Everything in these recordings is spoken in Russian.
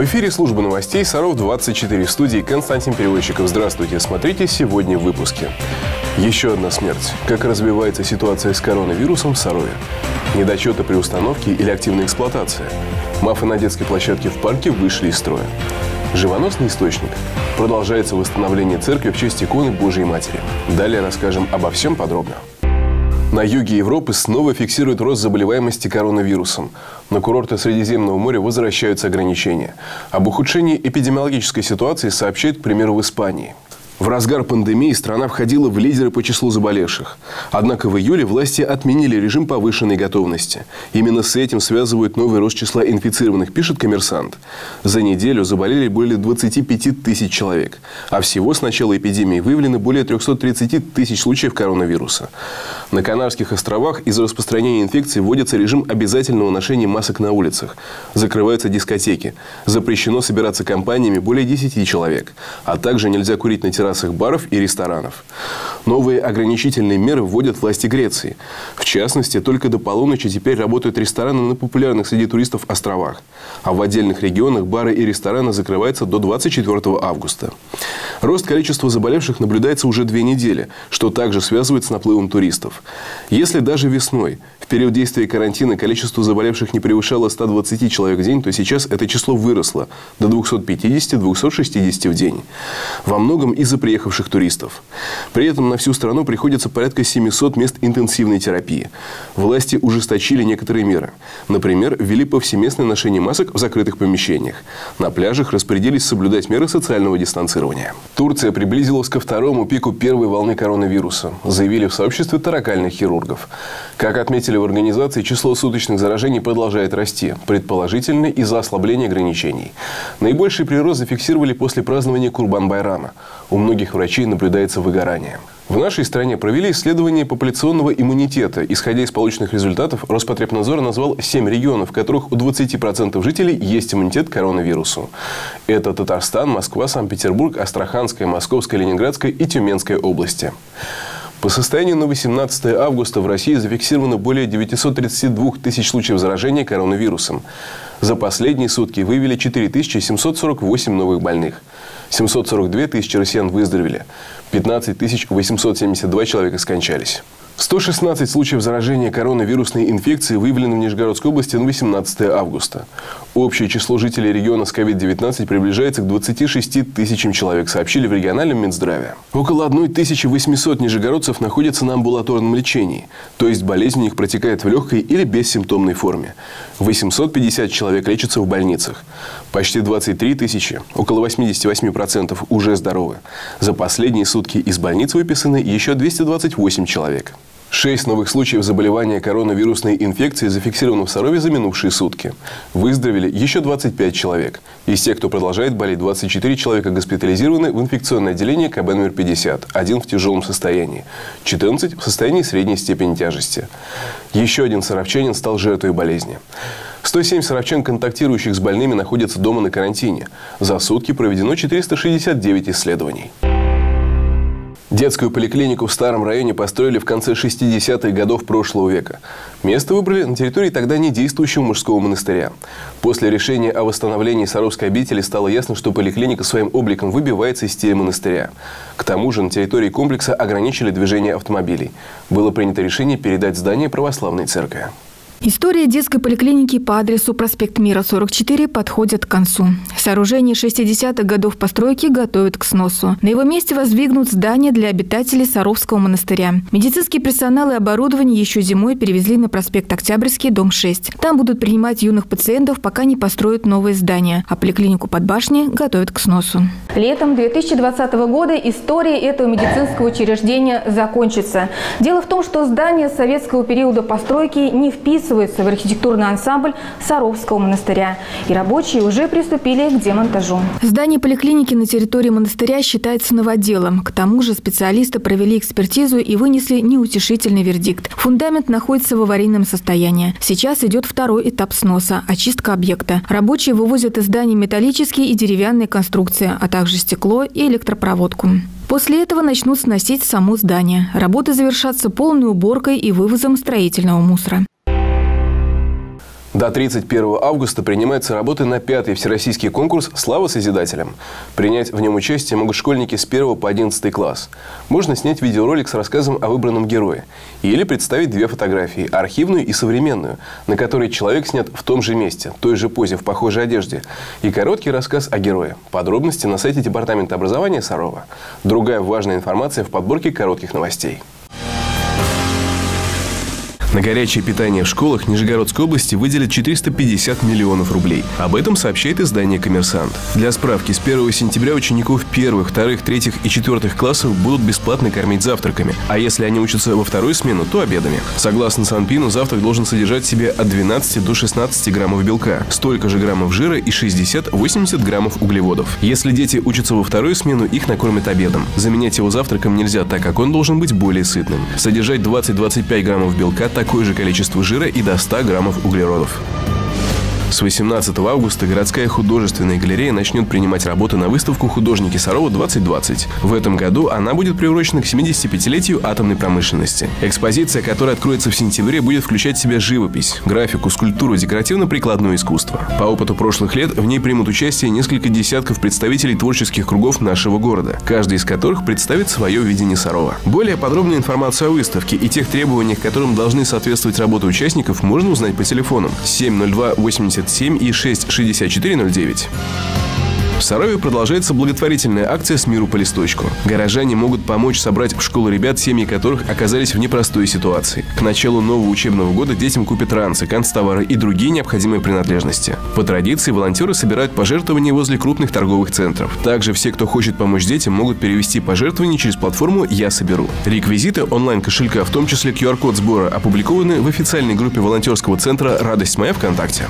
В эфире служба новостей Саров-24 в студии Константин Переводчиков. Здравствуйте. Смотрите сегодня в выпуске. Еще одна смерть. Как развивается ситуация с коронавирусом в Сарове? Недочеты при установке или активная эксплуатация? Мафы на детской площадке в парке вышли из строя. Живоносный источник. Продолжается восстановление церкви в честь иконы Божьей Матери. Далее расскажем обо всем подробно. На юге Европы снова фиксируют рост заболеваемости коронавирусом. На курорты Средиземного моря возвращаются ограничения. Об ухудшении эпидемиологической ситуации сообщают, к примеру, в Испании. В разгар пандемии страна входила в лидеры по числу заболевших. Однако в июле власти отменили режим повышенной готовности. Именно с этим связывают новый рост числа инфицированных, пишет коммерсант. За неделю заболели более 25 тысяч человек. А всего с начала эпидемии выявлено более 330 тысяч случаев коронавируса. На Канарских островах из-за распространения инфекции вводится режим обязательного ношения масок на улицах. Закрываются дискотеки. Запрещено собираться компаниями более 10 человек. А также нельзя курить на террасах баров и ресторанов. Новые ограничительные меры вводят власти Греции. В частности, только до полуночи теперь работают рестораны на популярных среди туристов островах. А в отдельных регионах бары и рестораны закрываются до 24 августа. Рост количества заболевших наблюдается уже две недели, что также связывает с наплывом туристов. Если даже весной, в период действия карантина, количество заболевших не превышало 120 человек в день, то сейчас это число выросло до 250-260 в день. Во многом из-за приехавших туристов. При этом на всю страну приходится порядка 700 мест интенсивной терапии. Власти ужесточили некоторые меры. Например, ввели повсеместное ношение масок в закрытых помещениях. На пляжах распорядились соблюдать меры социального дистанцирования. Турция приблизилась ко второму пику первой волны коронавируса, заявили в сообществе таракальных хирургов. Как отметили в организации, число суточных заражений продолжает расти, предположительно из-за ослабления ограничений. Наибольший прирост зафиксировали после празднования Курбан-Байрама. У многих врачей наблюдается выгорание. В нашей стране провели исследование популяционного иммунитета. Исходя из полученных результатов, Роспотребнадзор назвал 7 регионов, в которых у 20% жителей есть иммунитет к коронавирусу. Это Татарстан, Москва, Санкт-Петербург, Астраханская, Московская, Ленинградская и Тюменская области. По состоянию на 18 августа в России зафиксировано более 932 тысяч случаев заражения коронавирусом. За последние сутки выявили 4748 новых больных. 742 тысячи россиян выздоровели. 15 872 человека скончались. 116 случаев заражения коронавирусной инфекцией выявлено в Нижегородской области на 18 августа. Общее число жителей региона с COVID-19 приближается к 26 тысячам человек, сообщили в региональном Минздраве. Около 1800 нижегородцев находятся на амбулаторном лечении, то есть болезнь у них протекает в легкой или бессимптомной форме. 850 человек лечатся в больницах. Почти 23 тысячи, около 88% уже здоровы. За последние сутки из больниц выписаны еще 228 человек. Шесть новых случаев заболевания коронавирусной инфекцией зафиксировано в Сарове за минувшие сутки. Выздоровели еще 25 человек. Из тех, кто продолжает болеть, 24 человека госпитализированы в инфекционное отделение КБ номер 50, один в тяжелом состоянии, 14 в состоянии средней степени тяжести. Еще один саровчанин стал жертвой болезни. 107 саровчан, контактирующих с больными, находятся дома на карантине. За сутки проведено 469 исследований. Детскую поликлинику в старом районе построили в конце 60-х годов прошлого века. Место выбрали на территории тогда не действующего мужского монастыря. После решения о восстановлении Саровской обители стало ясно, что поликлиника своим обликом выбивается из стиля монастыря. К тому же на территории комплекса ограничили движение автомобилей. Было принято решение передать здание православной церкви. История детской поликлиники по адресу проспект Мира, 44 подходит к концу. Сооружение 60-х годов постройки готовят к сносу. На его месте воздвигнут здание для обитателей Саровского монастыря. Медицинский персонал и оборудование еще зимой перевезли на проспект Октябрьский, дом 6. Там будут принимать юных пациентов, пока не построят новое здание, а поликлинику под башней готовят к сносу. Летом 2020 года история этого медицинского учреждения закончится. Дело в том, что здание советского периода постройки не вписывается вписывается в архитектурный ансамбль Саровского монастыря. И рабочие уже приступили к демонтажу. Здание поликлиники на территории монастыря считается новоделом. К тому же специалисты провели экспертизу и вынесли неутешительный вердикт. Фундамент находится в аварийном состоянии. Сейчас идет второй этап сноса – очистка объекта. Рабочие вывозят из здания металлические и деревянные конструкции, а также стекло и электропроводку. После этого начнут сносить само здание. Работы завершатся полной уборкой и вывозом строительного мусора. До 31 августа принимаются работы на пятый всероссийский конкурс «Слава Созидателям». Принять в нем участие могут школьники с 1 по 11 класс. Можно снять видеоролик с рассказом о выбранном герое. Или представить две фотографии – архивную и современную, на которой человек снят в том же месте, той же позе, в похожей одежде. И короткий рассказ о герое. Подробности на сайте Департамента образования Сарова. Другая важная информация в подборке коротких новостей. На горячее питание в школах Нижегородской области выделят 450 миллионов рублей. Об этом сообщает издание «Коммерсант». Для справки, с 1 сентября учеников первых, вторых, третьих и четвертых классов будут бесплатно кормить завтраками, а если они учатся во вторую смену, то обедами. Согласно Санпину, завтрак должен содержать в себе от 12 до 16 граммов белка, столько же граммов жира и 60-80 граммов углеводов. Если дети учатся во вторую смену, их накормят обедом. Заменять его завтраком нельзя, так как он должен быть более сытным. Содержать 20-25 граммов белка – такое же количество жира и до 100 граммов углеродов. С 18 августа городская художественная галерея начнет принимать работы на выставку «Художники Сарова-2020». В этом году она будет приурочена к 75-летию атомной промышленности. Экспозиция, которая откроется в сентябре, будет включать в себя живопись, графику, скульптуру, декоративно-прикладное искусство. По опыту прошлых лет в ней примут участие несколько десятков представителей творческих кругов нашего города, каждый из которых представит свое видение Сарова. Более подробную информацию о выставке и тех требованиях, которым должны соответствовать работы участников, можно узнать по телефону 702 80 77 и 6 6409. В Сарове продолжается благотворительная акция «С миру по листочку». Горожане могут помочь собрать в школу ребят, семьи которых оказались в непростой ситуации. К началу нового учебного года детям купят ранцы, канцтовары и другие необходимые принадлежности. По традиции волонтеры собирают пожертвования возле крупных торговых центров. Также все, кто хочет помочь детям, могут перевести пожертвования через платформу «Я соберу». Реквизиты онлайн-кошелька, в том числе QR-код сбора, опубликованы в официальной группе волонтерского центра «Радость моя» ВКонтакте.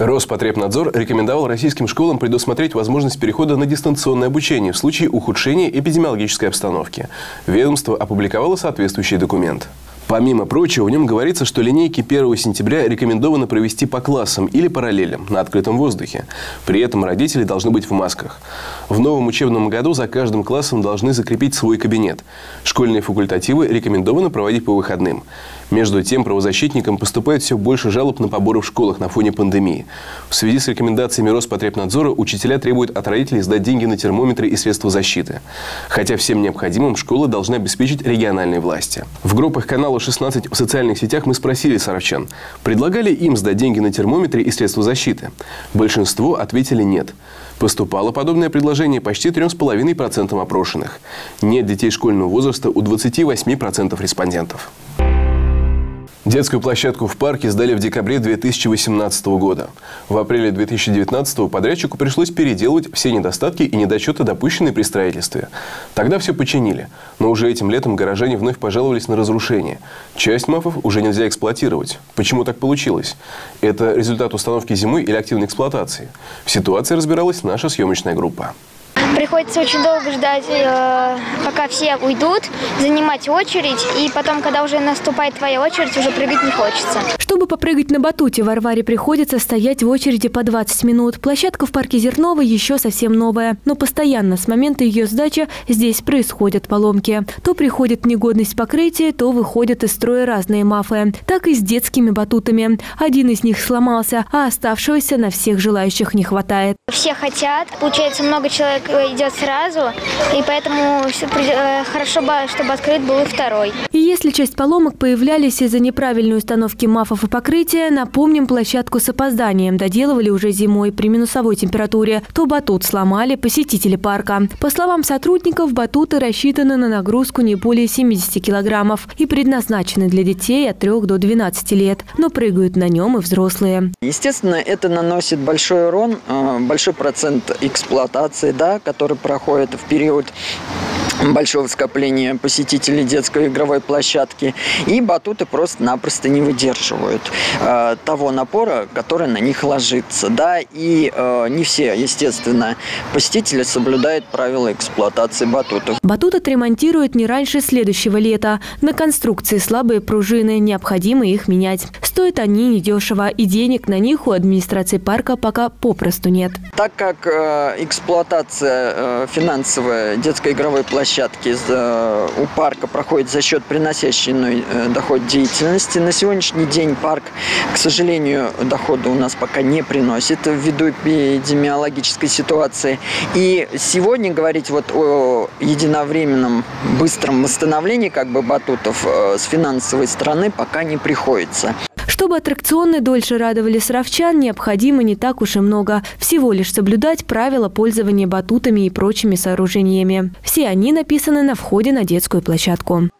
Роспотребнадзор рекомендовал российским школам предусмотреть возможность перехода на дистанционное обучение в случае ухудшения эпидемиологической обстановки. Ведомство опубликовало соответствующий документ. Помимо прочего, в нем говорится, что линейки 1 сентября рекомендовано провести по классам или параллелям на открытом воздухе. При этом родители должны быть в масках. В новом учебном году за каждым классом должны закрепить свой кабинет. Школьные факультативы рекомендовано проводить по выходным. Между тем, правозащитникам поступает все больше жалоб на поборы в школах на фоне пандемии. В связи с рекомендациями Роспотребнадзора учителя требуют от родителей сдать деньги на термометры и средства защиты. Хотя всем необходимым школы должны обеспечить региональные власти. В группах канала 16 в социальных сетях мы спросили саровчан, предлагали им сдать деньги на термометры и средства защиты. Большинство ответили нет. Поступало подобное предложение почти 3,5% опрошенных. Нет детей школьного возраста у 28% респондентов. Детскую площадку в парке сдали в декабре 2018 года. В апреле 2019 подрядчику пришлось переделывать все недостатки и недочеты, допущенные при строительстве. Тогда все починили, но уже этим летом горожане вновь пожаловались на разрушение. Часть мафов уже нельзя эксплуатировать. Почему так получилось? Это результат установки зимой или активной эксплуатации? В ситуации разбиралась наша съемочная группа. Приходится очень долго ждать, э, пока все уйдут, занимать очередь, и потом, когда уже наступает твоя очередь, уже прыгать не хочется. Чтобы попрыгать на батуте, Варваре приходится стоять в очереди по 20 минут. Площадка в парке Зернова еще совсем новая, но постоянно с момента ее сдачи здесь происходят поломки. То приходит негодность покрытия, то выходят из строя разные мафы. Так и с детскими батутами. Один из них сломался, а оставшегося на всех желающих не хватает. Все хотят, получается много человек идет сразу, и поэтому э, хорошо бы, чтобы открыт был и второй. И если часть поломок появлялись из-за неправильной установки мафов и покрытия, напомним, площадку с опозданием доделывали уже зимой при минусовой температуре, то батут сломали посетители парка. По словам сотрудников, батуты рассчитаны на нагрузку не более 70 килограммов и предназначены для детей от 3 до 12 лет, но прыгают на нем и взрослые. Естественно, это наносит большой урон, э, большой процент эксплуатации, да, который проходит в период большого скопления посетителей детской игровой площадки. И батуты просто-напросто не выдерживают э, того напора, который на них ложится. Да, и э, не все, естественно, посетители соблюдают правила эксплуатации батутов. Батут отремонтируют не раньше следующего лета. На конструкции слабые пружины, необходимо их менять. Стоят они недешево, и денег на них у администрации парка пока попросту нет. Так как э, эксплуатация э, финансовая детской игровой площадки площадки у парка проходит за счет приносящей иной доход деятельности. На сегодняшний день парк, к сожалению, дохода у нас пока не приносит ввиду эпидемиологической ситуации. И сегодня говорить вот о единовременном быстром восстановлении как бы батутов с финансовой стороны пока не приходится. Чтобы аттракционы дольше радовали саровчан, необходимо не так уж и много. Всего лишь соблюдать правила пользования батутами и прочими сооружениями. Все они написаны на входе на детскую площадку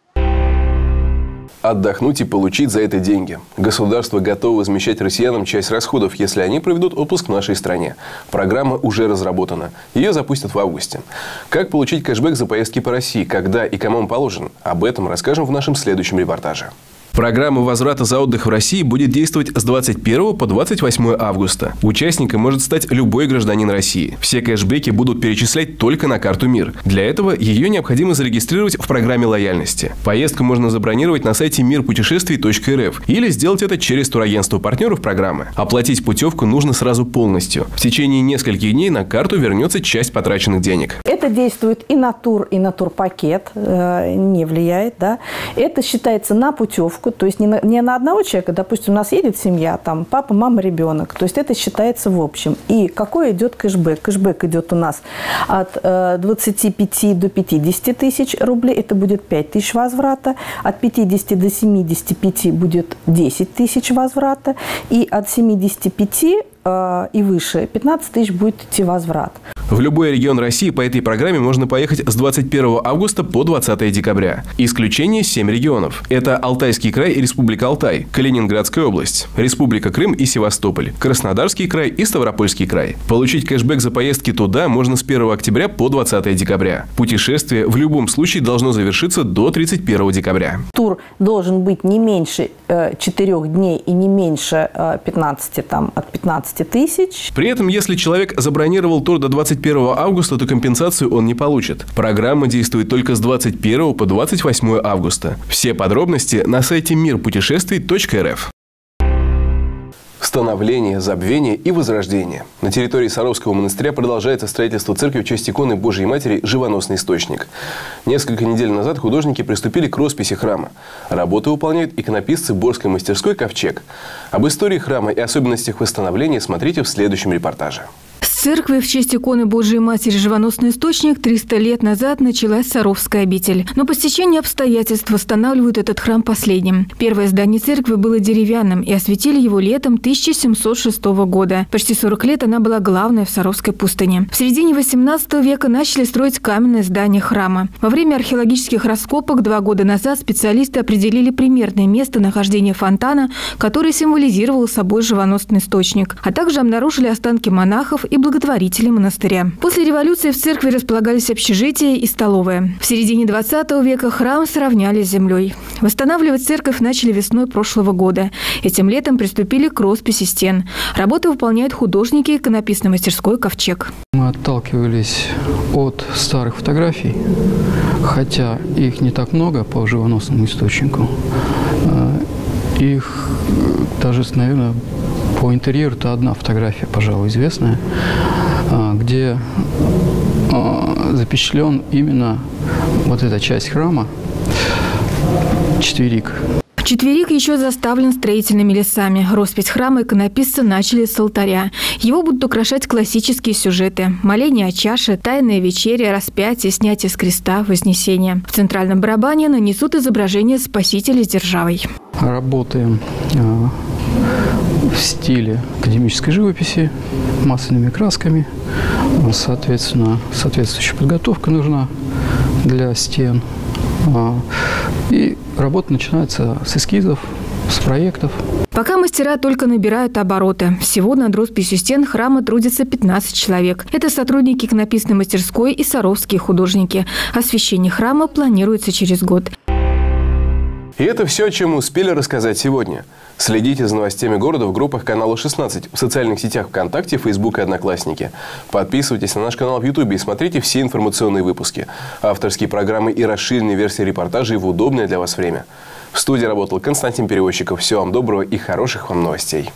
отдохнуть и получить за это деньги. Государство готово возмещать россиянам часть расходов, если они проведут отпуск в нашей стране. Программа уже разработана. Ее запустят в августе. Как получить кэшбэк за поездки по России, когда и кому он положен? Об этом расскажем в нашем следующем репортаже. Программа возврата за отдых в России будет действовать с 21 по 28 августа. Участником может стать любой гражданин России. Все кэшбэки будут перечислять только на карту МИР. Для этого ее необходимо зарегистрировать в программе лояльности. Поездку можно забронировать на сайте мирпутешествий.рф или сделать это через турагентство партнеров программы. Оплатить путевку нужно сразу полностью. В течение нескольких дней на карту вернется часть потраченных денег. Это действует и на тур, и на турпакет, э, не влияет. Да? Это считается на путевку нагрузку, то есть не на, не на одного человека, допустим, у нас едет семья, там папа, мама, ребенок, то есть это считается в общем. И какой идет кэшбэк? Кэшбэк идет у нас от э, 25 до 50 тысяч рублей, это будет 5 тысяч возврата, от 50 до 75 будет 10 тысяч возврата, и от 75 э, и выше 15 тысяч будет идти возврат. В любой регион России по этой программе можно поехать с 21 августа по 20 декабря. Исключение 7 регионов. Это Алтайский край и Республика Алтай, Калининградская область, Республика Крым и Севастополь, Краснодарский край и Ставропольский край. Получить кэшбэк за поездки туда можно с 1 октября по 20 декабря. Путешествие в любом случае должно завершиться до 31 декабря. Тур должен быть не меньше э, 4 дней и не меньше э, 15, там, от 15 тысяч. При этом, если человек забронировал тур до 21 21 августа, то компенсацию он не получит. Программа действует только с 21 по 28 августа. Все подробности на сайте мирпутешествий.рф. Становление, забвение и возрождение. На территории Саровского монастыря продолжается строительство церкви в честь иконы Божьей Матери «Живоносный источник». Несколько недель назад художники приступили к росписи храма. Работы выполняют иконописцы Борской мастерской «Ковчег». Об истории храма и особенностях восстановления смотрите в следующем репортаже церкви в честь иконы Божией Матери Живоносный источник 300 лет назад началась Саровская обитель. Но по стечению обстоятельств восстанавливают этот храм последним. Первое здание церкви было деревянным и осветили его летом 1706 года. Почти 40 лет она была главной в Саровской пустыне. В середине 18 века начали строить каменное здание храма. Во время археологических раскопок два года назад специалисты определили примерное место нахождения фонтана, который символизировал собой живоносный источник, а также обнаружили останки монахов и благотворителей монастыря. После революции в церкви располагались общежития и столовая. В середине 20 века храм сравняли с землей. Восстанавливать церковь начали весной прошлого года. Этим летом приступили к росписи стен. Работы выполняют художники иконописной мастерской «Ковчег». Мы отталкивались от старых фотографий, хотя их не так много по живоносному источнику. Э, их даже, наверное, по интерьеру это одна фотография, пожалуй, известная, а, где а, запечатлен именно вот эта часть храма, четверик. Четверик еще заставлен строительными лесами. Роспись храма иконописцы начали с алтаря. Его будут украшать классические сюжеты. Моление о чаше, тайная вечеря, распятие, снятие с креста, вознесение. В центральном барабане нанесут изображение спасителя с державой. Работаем а, в стиле академической живописи, масляными красками. Соответственно, соответствующая подготовка нужна для стен. А, и работа начинается с эскизов, с проектов. Пока мастера только набирают обороты. Всего над росписью стен храма трудится 15 человек. Это сотрудники иконописной мастерской и саровские художники. Освещение храма планируется через год. И это все, о чем мы успели рассказать сегодня. Следите за новостями города в группах канала 16, в социальных сетях ВКонтакте, Фейсбук и Одноклассники. Подписывайтесь на наш канал в Ютубе и смотрите все информационные выпуски, авторские программы и расширенные версии репортажей в удобное для вас время. В студии работал Константин Переводчиков. Всего вам доброго и хороших вам новостей.